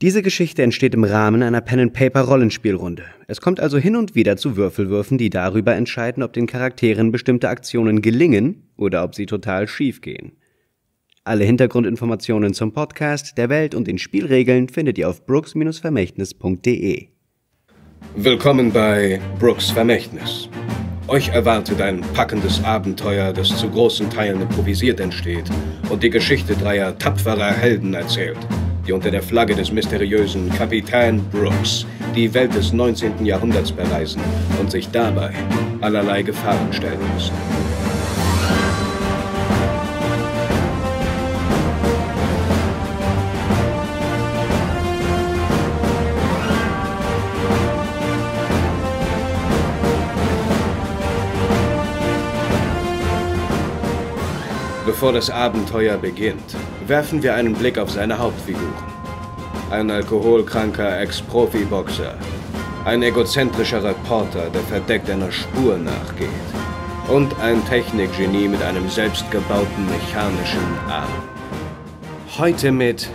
Diese Geschichte entsteht im Rahmen einer Pen-and-Paper-Rollenspielrunde. Es kommt also hin und wieder zu Würfelwürfen, die darüber entscheiden, ob den Charakteren bestimmte Aktionen gelingen oder ob sie total schief gehen. Alle Hintergrundinformationen zum Podcast, der Welt und den Spielregeln findet ihr auf brooks-vermächtnis.de. Willkommen bei Brooks Vermächtnis. Euch erwartet ein packendes Abenteuer, das zu großen Teilen improvisiert entsteht und die Geschichte dreier tapferer Helden erzählt die unter der Flagge des mysteriösen Kapitän Brooks die Welt des 19. Jahrhunderts bereisen und sich dabei allerlei Gefahren stellen müssen. Bevor das Abenteuer beginnt, werfen wir einen Blick auf seine Hauptfiguren. Ein alkoholkranker Ex-Profi-Boxer, ein egozentrischer Reporter, der verdeckt einer Spur nachgeht und ein Technikgenie mit einem selbstgebauten mechanischen Arm. Heute mit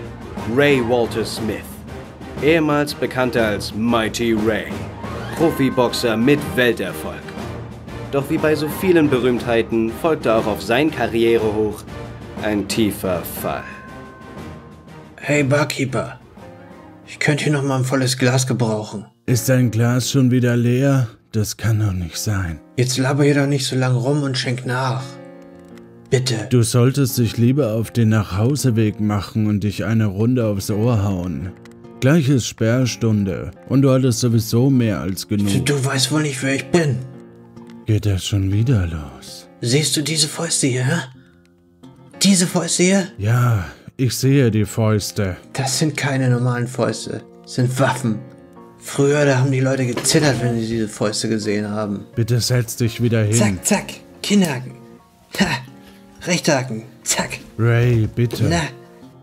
Ray Walter Smith, ehemals bekannt als Mighty Ray, Profiboxer mit Welterfolg. Doch wie bei so vielen Berühmtheiten folgte auch auf sein Karrierehoch ein tiefer Fall. Hey Barkeeper, ich könnte hier noch mal ein volles Glas gebrauchen. Ist dein Glas schon wieder leer? Das kann doch nicht sein. Jetzt laber hier doch nicht so lang rum und schenk nach. Bitte. Du solltest dich lieber auf den Nachhauseweg machen und dich eine Runde aufs Ohr hauen. Gleich ist Sperrstunde und du hattest sowieso mehr als genug. Du, du weißt wohl nicht, wer ich bin. Geht das schon wieder los? Siehst du diese Fäuste hier? hä? Diese Fäuste hier? Ja, ich sehe die Fäuste. Das sind keine normalen Fäuste. Das sind Waffen. Früher, da haben die Leute gezittert, wenn sie diese Fäuste gesehen haben. Bitte setz dich wieder hin. Zack, zack. Kinnhaken. Ha. Rechthaken. Zack. Ray, bitte. Na,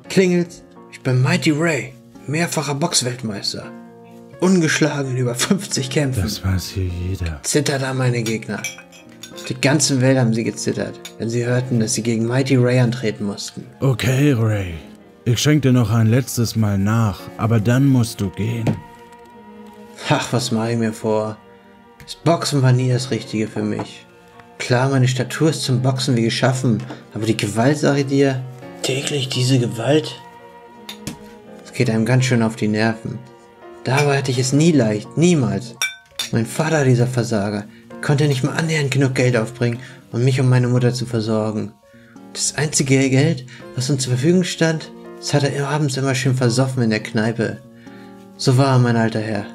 klingelt's? Ich bin Mighty Ray, mehrfacher Boxweltmeister. Ungeschlagen in über 50 Kämpfen. Das weiß hier jeder. Zittert an meine Gegner. Die ganze Welt haben sie gezittert, wenn sie hörten, dass sie gegen Mighty Ray antreten mussten. Okay, Ray. Ich schenke dir noch ein letztes Mal nach, aber dann musst du gehen. Ach, was mache ich mir vor? Das Boxen war nie das Richtige für mich. Klar, meine Statur ist zum Boxen wie geschaffen, aber die Gewalt, sag ich dir, täglich diese Gewalt, das geht einem ganz schön auf die Nerven. Dabei hatte ich es nie leicht, niemals. Mein Vater, dieser Versager, konnte nicht mal annähernd genug Geld aufbringen, um mich und meine Mutter zu versorgen. Das einzige Geld, was uns zur Verfügung stand, das hat er abends immer schön versoffen in der Kneipe. So war er, mein alter Herr.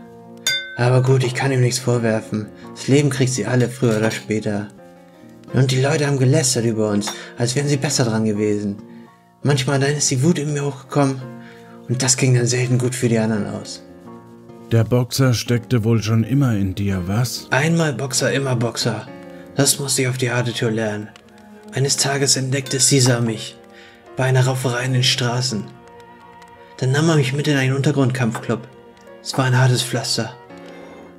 Aber gut, ich kann ihm nichts vorwerfen. Das Leben kriegt sie alle früher oder später. Und die Leute haben gelästert über uns, als wären sie besser dran gewesen. Manchmal dann ist die Wut in mir hochgekommen und das ging dann selten gut für die anderen aus. Der Boxer steckte wohl schon immer in dir, was? Einmal Boxer, immer Boxer. Das musste ich auf die harte Tour lernen. Eines Tages entdeckte Caesar mich. Bei einer Rauferei in den Straßen. Dann nahm er mich mit in einen Untergrundkampfclub. Es war ein hartes Pflaster.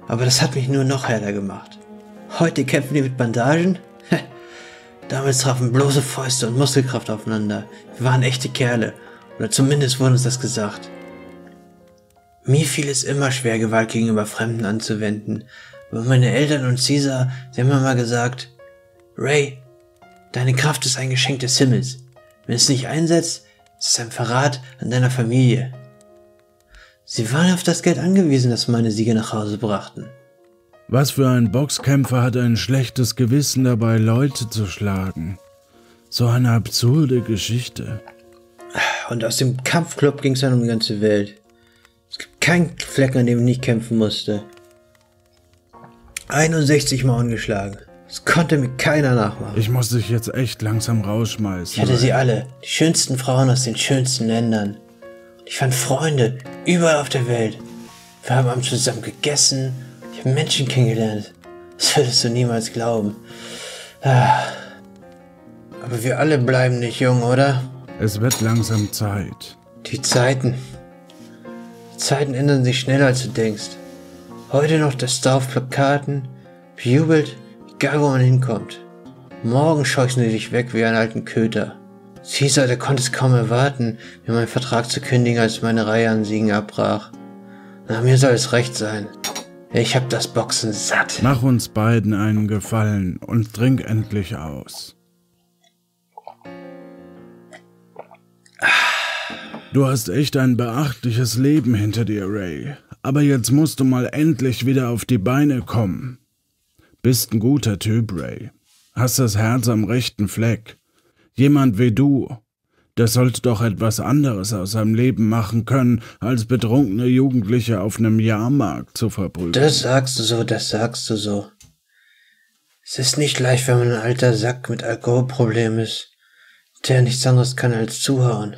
Aber das hat mich nur noch härter gemacht. Heute kämpfen die mit Bandagen? Damals trafen bloße Fäuste und Muskelkraft aufeinander. Wir waren echte Kerle. Oder zumindest wurde uns das gesagt. Mir fiel es immer schwer, Gewalt gegenüber Fremden anzuwenden. Aber meine Eltern und Caesar, sie haben immer gesagt, Ray, deine Kraft ist ein Geschenk des Himmels. Wenn es nicht einsetzt, ist es ein Verrat an deiner Familie. Sie waren auf das Geld angewiesen, das meine Siege nach Hause brachten. Was für ein Boxkämpfer hat ein schlechtes Gewissen dabei, Leute zu schlagen? So eine absurde Geschichte. Und aus dem Kampfclub ging es dann um die ganze Welt. Keinen Fleck, an dem ich nicht kämpfen musste. 61 Mal ungeschlagen. Das konnte mir keiner nachmachen. Ich muss dich jetzt echt langsam rausschmeißen. Ich hatte sie alle. Die schönsten Frauen aus den schönsten Ländern. Ich fand Freunde überall auf der Welt. Wir haben abends zusammen gegessen. Ich habe Menschen kennengelernt. Das würdest du niemals glauben. Ah. Aber wir alle bleiben nicht jung, oder? Es wird langsam Zeit. Die Zeiten. Zeiten ändern sich schneller, als du denkst. Heute noch der Star auf Plakaten, bejubelt, egal wo man hinkommt. Morgen scheuchen sie dich weg wie einen alten Köter. Caesar, der konnte es kaum erwarten, mir meinen Vertrag zu kündigen, als meine Reihe an Siegen abbrach. Na, mir soll es recht sein. Ich hab das Boxen satt. Mach uns beiden einen Gefallen und trink endlich aus. Du hast echt ein beachtliches Leben hinter dir, Ray. Aber jetzt musst du mal endlich wieder auf die Beine kommen. Bist ein guter Typ, Ray. Hast das Herz am rechten Fleck. Jemand wie du, der sollte doch etwas anderes aus seinem Leben machen können, als betrunkene Jugendliche auf einem Jahrmarkt zu verprügeln. Das sagst du so, das sagst du so. Es ist nicht leicht, wenn man ein alter Sack mit Alkoholproblem ist, der nichts anderes kann als zuhauen.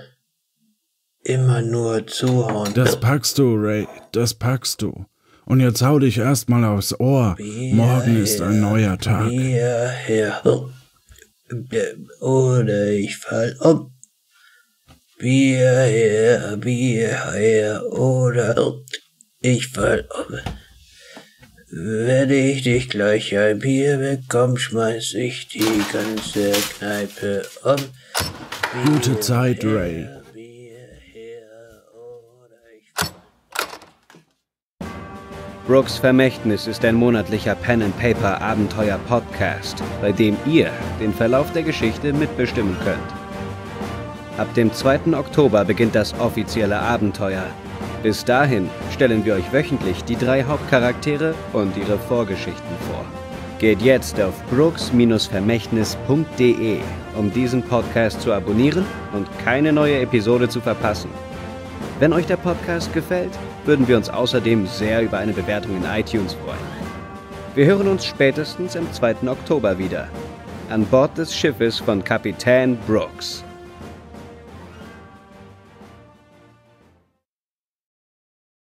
Immer nur zuhauen. Das packst du, Ray, das packst du. Und jetzt hau dich erstmal aufs Ohr. Bier Morgen ist ein neuer Tag. Bier her. Oder ich fall um. Bier her, Bier her, oder ich fall um. Wenn ich dich gleich ein Bier bekomm, schmeiß ich die ganze Kneipe um. Bier Gute Zeit, her, Ray. Brooks Vermächtnis ist ein monatlicher Pen and Paper Abenteuer Podcast, bei dem ihr den Verlauf der Geschichte mitbestimmen könnt. Ab dem 2. Oktober beginnt das offizielle Abenteuer. Bis dahin stellen wir euch wöchentlich die drei Hauptcharaktere und ihre Vorgeschichten vor. Geht jetzt auf brooks-vermächtnis.de, um diesen Podcast zu abonnieren und keine neue Episode zu verpassen. Wenn euch der Podcast gefällt, würden wir uns außerdem sehr über eine Bewertung in iTunes freuen. Wir hören uns spätestens am 2. Oktober wieder. An Bord des Schiffes von Kapitän Brooks.